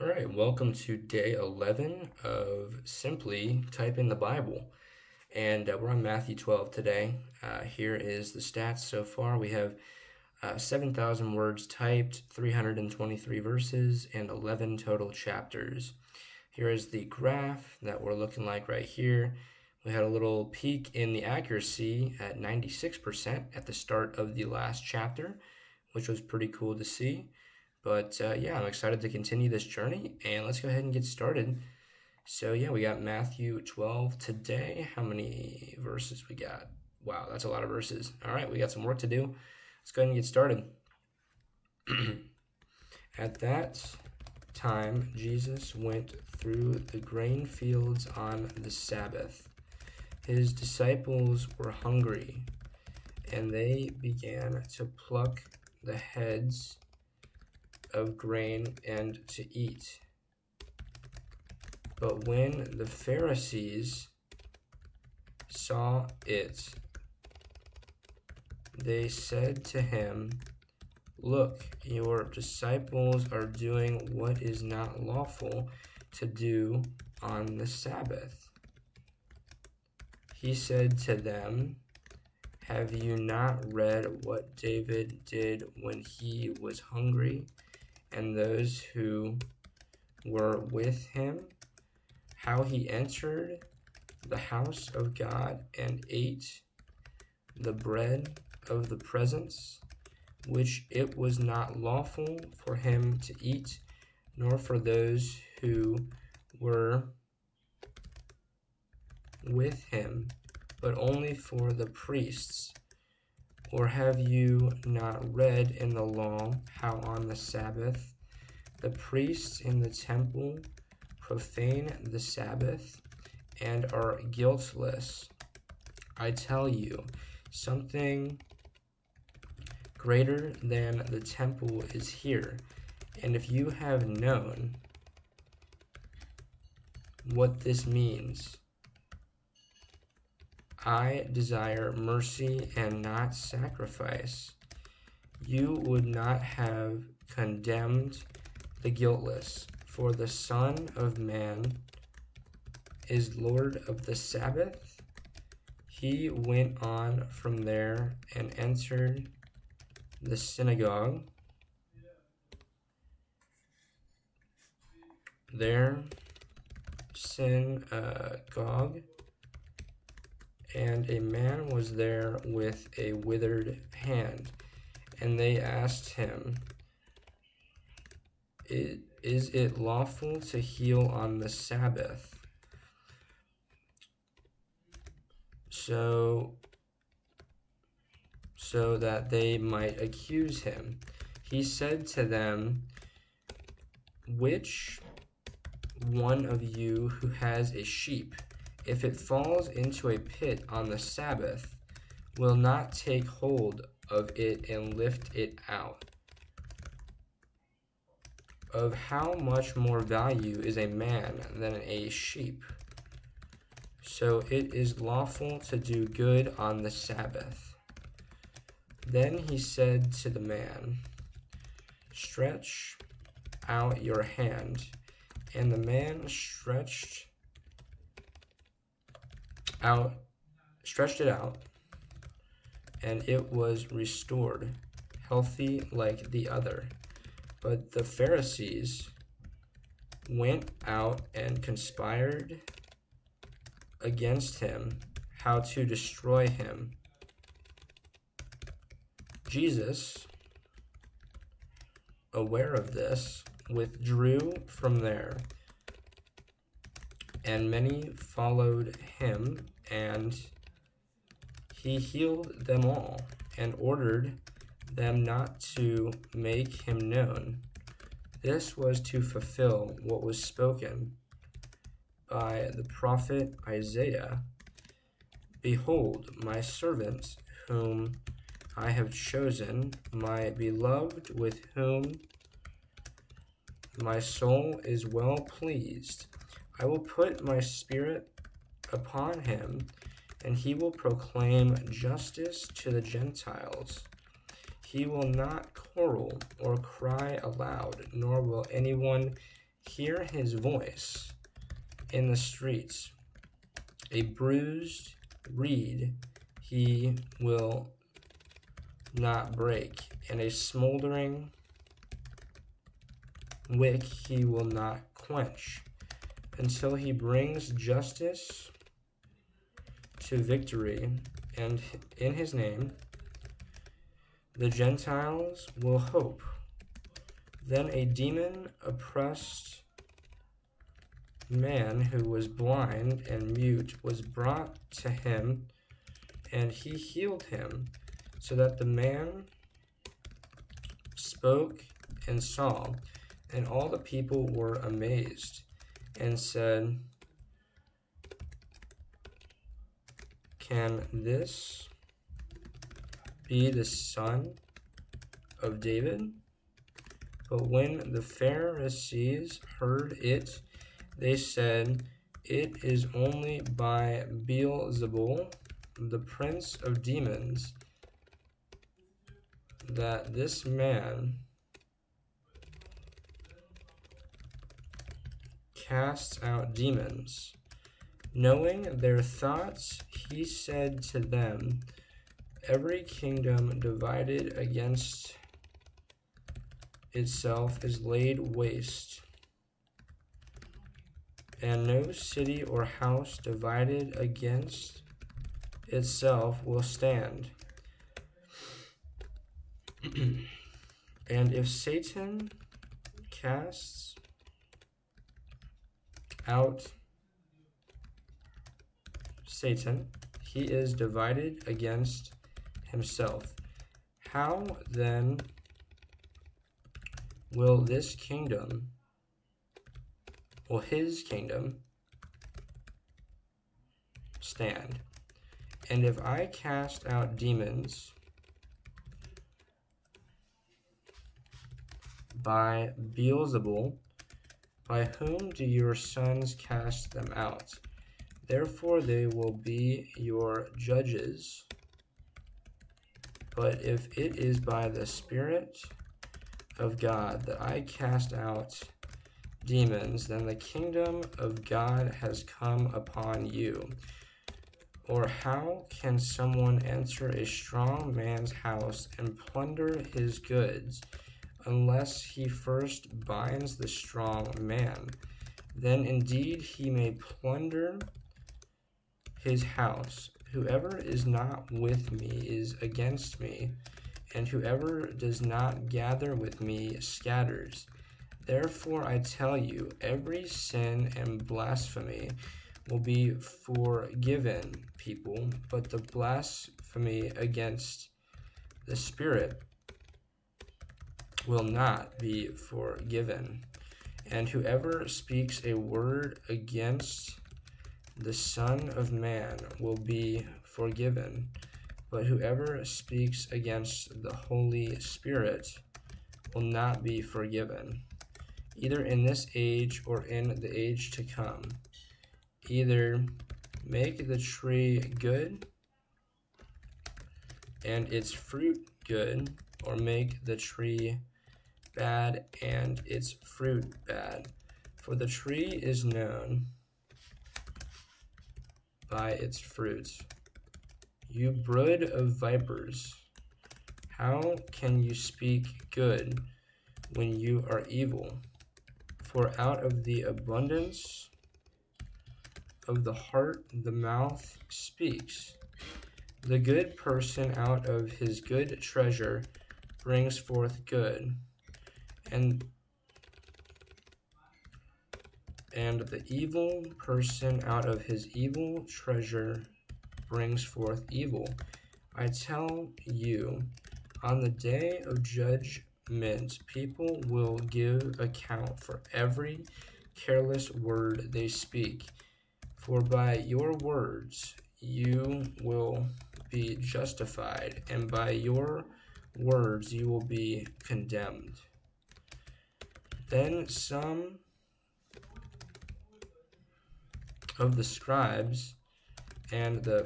All right, welcome to day 11 of Simply Type in the Bible. And uh, we're on Matthew 12 today. Uh, here is the stats so far. We have uh, 7,000 words typed, 323 verses, and 11 total chapters. Here is the graph that we're looking like right here. We had a little peak in the accuracy at 96% at the start of the last chapter, which was pretty cool to see. But uh, yeah, I'm excited to continue this journey and let's go ahead and get started. So yeah, we got Matthew 12 today. How many verses we got? Wow, that's a lot of verses. All right, we got some work to do. Let's go ahead and get started. At that time, Jesus went through the grain fields on the Sabbath. His disciples were hungry, and they began to pluck the heads of grain and to eat. But when the Pharisees saw it, they said to him, Look, your disciples are doing what is not lawful to do on the Sabbath. He said to them, Have you not read what David did when he was hungry? And those who were with him, how he entered the house of God and ate the bread of the presence, which it was not lawful for him to eat, nor for those who were with him, but only for the priests. Or have you not read in the law how on the Sabbath the priests in the temple profane the Sabbath and are guiltless? I tell you, something greater than the temple is here. And if you have known what this means, I desire mercy and not sacrifice. You would not have condemned the guiltless, for the Son of Man is Lord of the Sabbath. He went on from there and entered the synagogue. There, synagogue and a man was there with a withered hand. And they asked him, Is it lawful to heal on the Sabbath? So, so that they might accuse him. He said to them, Which one of you who has a sheep if it falls into a pit on the Sabbath, will not take hold of it and lift it out. Of how much more value is a man than a sheep? So it is lawful to do good on the Sabbath. Then he said to the man, Stretch out your hand. And the man stretched out, stretched it out, and it was restored, healthy like the other. But the Pharisees went out and conspired against him how to destroy him. Jesus, aware of this, withdrew from there and many followed him, and he healed them all, and ordered them not to make him known. This was to fulfill what was spoken by the prophet Isaiah Behold, my servant, whom I have chosen, my beloved, with whom my soul is well pleased. I will put my spirit upon him, and he will proclaim justice to the Gentiles. He will not quarrel or cry aloud, nor will anyone hear his voice in the streets. A bruised reed he will not break, and a smoldering wick he will not quench, until he brings justice to victory, and in his name the Gentiles will hope. Then a demon oppressed man who was blind and mute was brought to him, and he healed him, so that the man spoke and saw. And all the people were amazed and said, Can this be the son of David? But when the Pharisees heard it, they said, It is only by Beelzebul, the prince of demons, that this man casts out demons. Knowing their thoughts, he said to them, Every kingdom divided against itself is laid waste, and no city or house divided against itself will stand. and if Satan casts out Satan, he is divided against himself. How then will this kingdom, will his kingdom, stand? And if I cast out demons by Beelzebul, by whom do your sons cast them out? Therefore they will be your judges. But if it is by the Spirit of God that I cast out demons, then the kingdom of God has come upon you. Or how can someone enter a strong man's house and plunder his goods unless he first binds the strong man? Then indeed he may plunder his house. Whoever is not with me is against me, and whoever does not gather with me scatters. Therefore I tell you, every sin and blasphemy will be forgiven people, but the blasphemy against the Spirit will not be forgiven. And whoever speaks a word against the Son of Man will be forgiven, but whoever speaks against the Holy Spirit will not be forgiven, either in this age or in the age to come. Either make the tree good and its fruit good, or make the tree bad and its fruit bad. For the tree is known by its fruits. You brood of vipers, how can you speak good when you are evil? For out of the abundance of the heart the mouth speaks. The good person out of his good treasure brings forth good, and and the evil person out of his evil treasure brings forth evil. I tell you, on the day of judgment, people will give account for every careless word they speak. For by your words you will be justified, and by your words you will be condemned. Then some of the scribes and the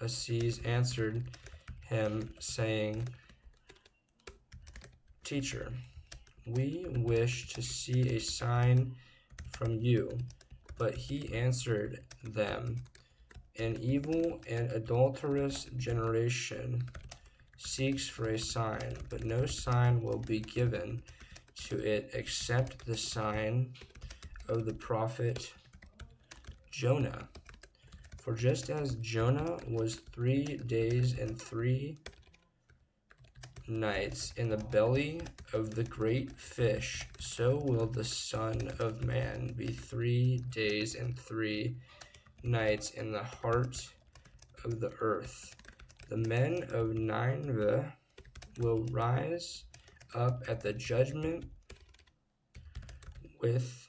Pharisees answered him, saying, Teacher, We wish to see a sign from you. But he answered them, An evil and adulterous generation seeks for a sign, but no sign will be given to it except the sign of the prophet Jonah. For just as Jonah was three days and three nights in the belly of the great fish, so will the Son of Man be three days and three nights in the heart of the earth. The men of Nineveh will rise up at the judgment with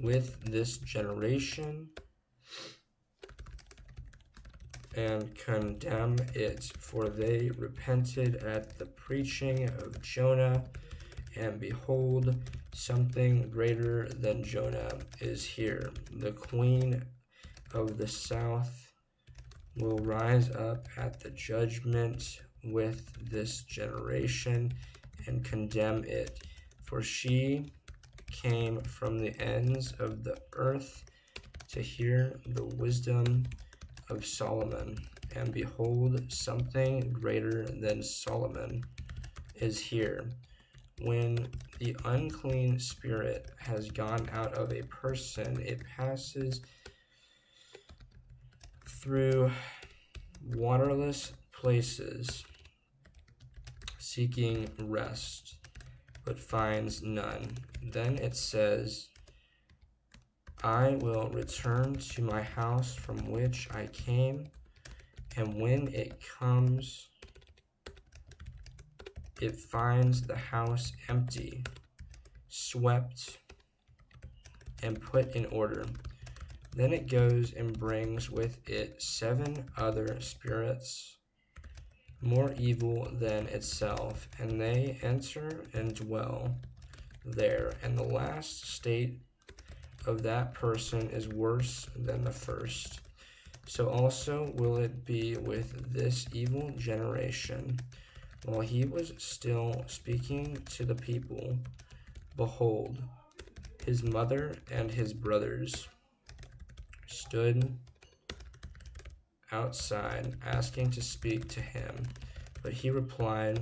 with this generation and condemn it, for they repented at the preaching of Jonah, and behold, something greater than Jonah is here. The queen of the south will rise up at the judgment with this generation and condemn it, for she came from the ends of the earth to hear the wisdom of Solomon, and behold, something greater than Solomon is here. When the unclean spirit has gone out of a person, it passes through waterless places, seeking rest, but finds none. Then it says, I will return to my house from which I came, and when it comes, it finds the house empty, swept, and put in order. Then it goes and brings with it seven other spirits more evil than itself, and they enter and dwell there. And the last state of that person is worse than the first. So also will it be with this evil generation. While he was still speaking to the people, behold, his mother and his brothers stood outside asking to speak to him. But he replied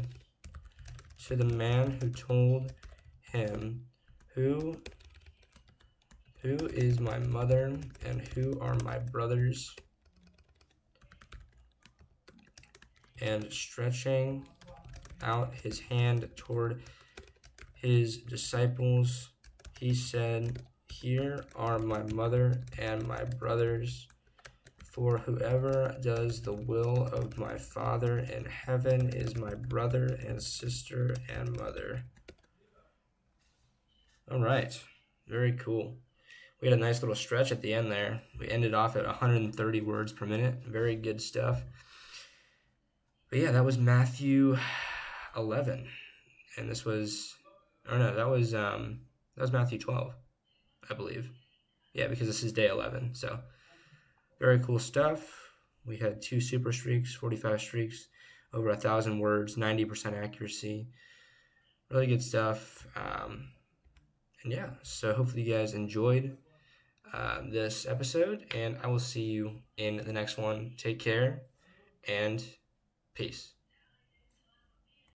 to the man who told him, Who who is my mother and who are my brothers? And stretching out his hand toward his disciples, he said, Here are my mother and my brothers. For whoever does the will of my Father in heaven is my brother and sister and mother. All right, very cool we had a nice little stretch at the end there. We ended off at 130 words per minute. Very good stuff. But yeah, that was Matthew 11, and this was, or no, that was um, that was Matthew 12, I believe. Yeah, because this is day 11. So very cool stuff. We had two super streaks, 45 streaks, over a thousand words, 90% accuracy. Really good stuff. Um, and yeah, so hopefully you guys enjoyed uh, this episode, and I will see you in the next one. Take care and peace.